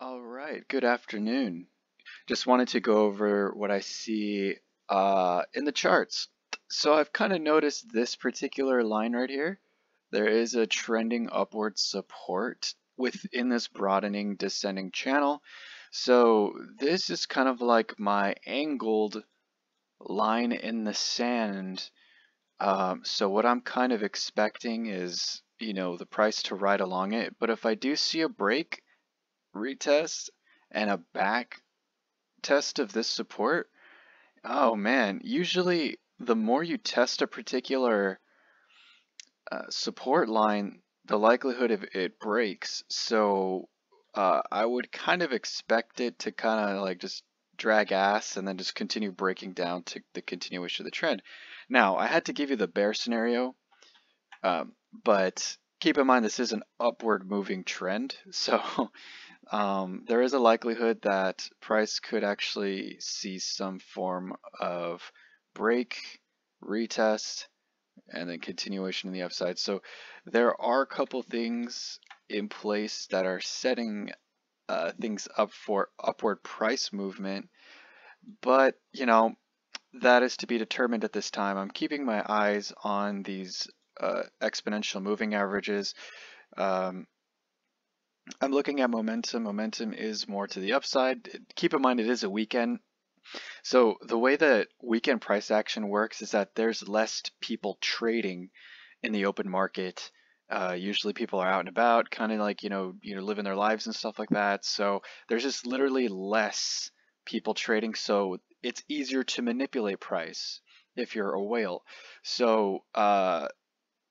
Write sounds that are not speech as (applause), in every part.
All right, good afternoon. Just wanted to go over what I see uh, in the charts. So I've kind of noticed this particular line right here. There is a trending upward support within this broadening descending channel. So this is kind of like my angled line in the sand. Um, so what I'm kind of expecting is, you know, the price to ride along it. But if I do see a break, retest, and a back test of this support, oh man, usually the more you test a particular uh, support line, the likelihood of it breaks. So uh, I would kind of expect it to kind of like just drag ass and then just continue breaking down to the continuation of the trend. Now, I had to give you the bear scenario, um, but keep in mind this is an upward moving trend. (laughs) So um, there is a likelihood that price could actually see some form of break, retest, and then continuation in the upside. So there are a couple things in place that are setting uh, things up for upward price movement, but you know that is to be determined at this time. I'm keeping my eyes on these uh, exponential moving averages. Um, I'm looking at momentum. Momentum is more to the upside. Keep in mind it is a weekend. So the way that weekend price action works is that there's less people trading in the open market. Uh, usually people are out and about, kind of like, you know, you know, living their lives and stuff like that. So there's just literally less people trading. So it's easier to manipulate price if you're a whale. So, uh,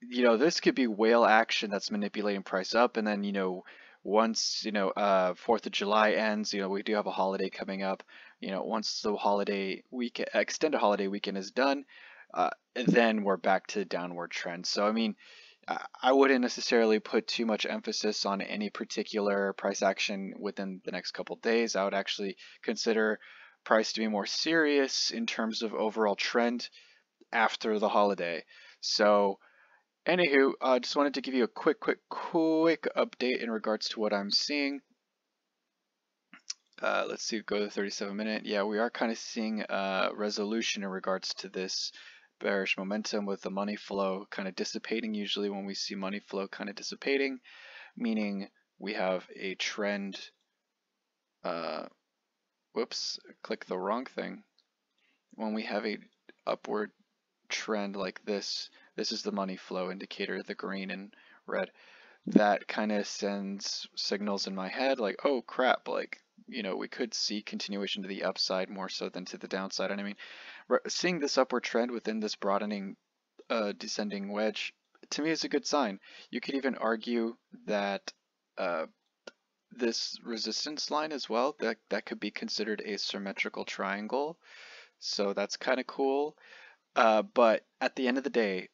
you know, this could be whale action that's manipulating price up and then, you know, once you know uh, Fourth of July ends, you know we do have a holiday coming up. You know once the holiday week extended holiday weekend is done, uh, then we're back to downward trend. So I mean, I wouldn't necessarily put too much emphasis on any particular price action within the next couple days. I would actually consider price to be more serious in terms of overall trend after the holiday. So Anywho, I uh, just wanted to give you a quick, quick, quick update in regards to what I'm seeing. Uh, let's see, go to 37 minute. Yeah, we are kind of seeing a resolution in regards to this bearish momentum with the money flow kind of dissipating. Usually when we see money flow kind of dissipating, meaning we have a trend, uh, whoops, click the wrong thing. When we have a upward trend like this, this is the money flow indicator, the green and red. That kind of sends signals in my head like, oh crap, like, you know, we could see continuation to the upside more so than to the downside. And I mean, seeing this upward trend within this broadening uh, descending wedge, to me is a good sign. You could even argue that uh, this resistance line as well, that, that could be considered a symmetrical triangle. So that's kind of cool. Uh, but at the end of the day,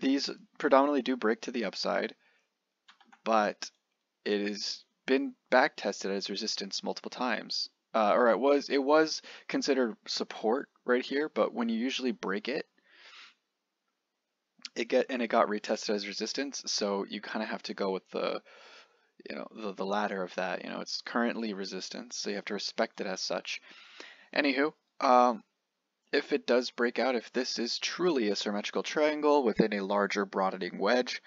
these predominantly do break to the upside, but it has been back tested as resistance multiple times. Uh, or it was it was considered support right here, but when you usually break it, it get and it got retested as resistance. So you kind of have to go with the you know the, the ladder of that. You know it's currently resistance, so you have to respect it as such. Anywho, um, if it does break out, if this is truly a symmetrical triangle within a larger broadening wedge,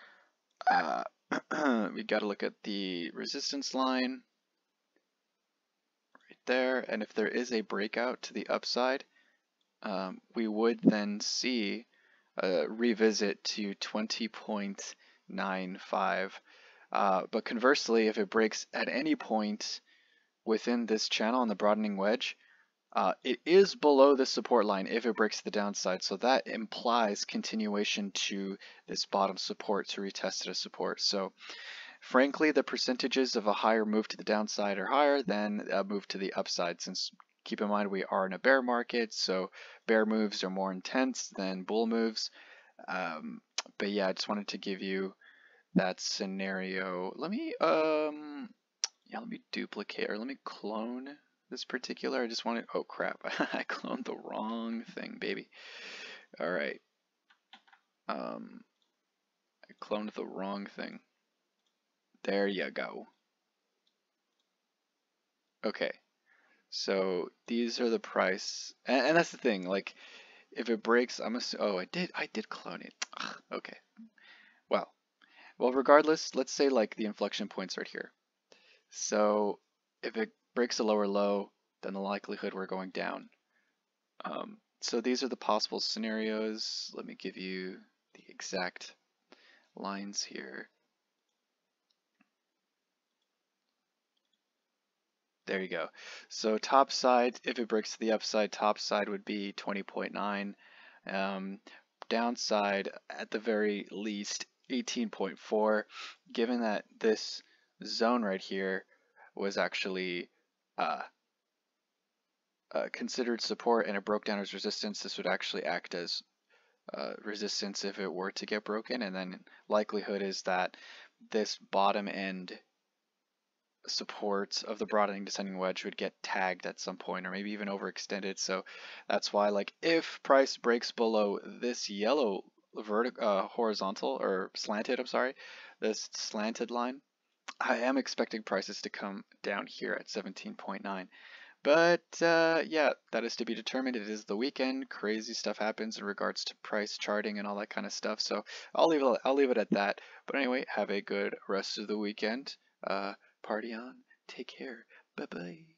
uh, (clears throat) we got to look at the resistance line right there. And if there is a breakout to the upside, um, we would then see a revisit to 20.95. Uh, but conversely, if it breaks at any point within this channel on the broadening wedge, uh, it is below the support line if it breaks the downside, so that implies continuation to this bottom support to retest it as support. So frankly, the percentages of a higher move to the downside are higher than a move to the upside since keep in mind we are in a bear market, so bear moves are more intense than bull moves. Um, but yeah, I just wanted to give you that scenario. Let me, um, yeah, let me duplicate or let me clone this particular. I just wanted, oh crap, (laughs) I cloned the wrong thing, baby. All right. Um, I cloned the wrong thing. There you go. Okay, so these are the price, and, and that's the thing. Like, if it breaks, I'm assuming. Oh, I did. I did clone it. Ugh, okay. Well, well, regardless, let's say like the inflection point's right here. So if it breaks a lower low, then the likelihood we're going down. Um, so these are the possible scenarios. Let me give you the exact lines here. There you go. So top side, if it breaks to the upside, top side would be 20.9. Um, downside, at the very least, 18.4. Given that this zone right here was actually uh, uh, considered support and it broke down as resistance, this would actually act as uh, resistance if it were to get broken. And then likelihood is that this bottom end support of the broadening descending wedge would get tagged at some point or maybe even overextended. So that's why like if price breaks below this yellow vertical uh, horizontal or slanted, I'm sorry, this slanted line, I am expecting prices to come down here at 17.9. But uh, yeah, that is to be determined. It is the weekend. Crazy stuff happens in regards to price charting and all that kind of stuff. So I'll leave it. I'll leave it at that. But anyway, have a good rest of the weekend. Uh, party on. Take care. Bye bye.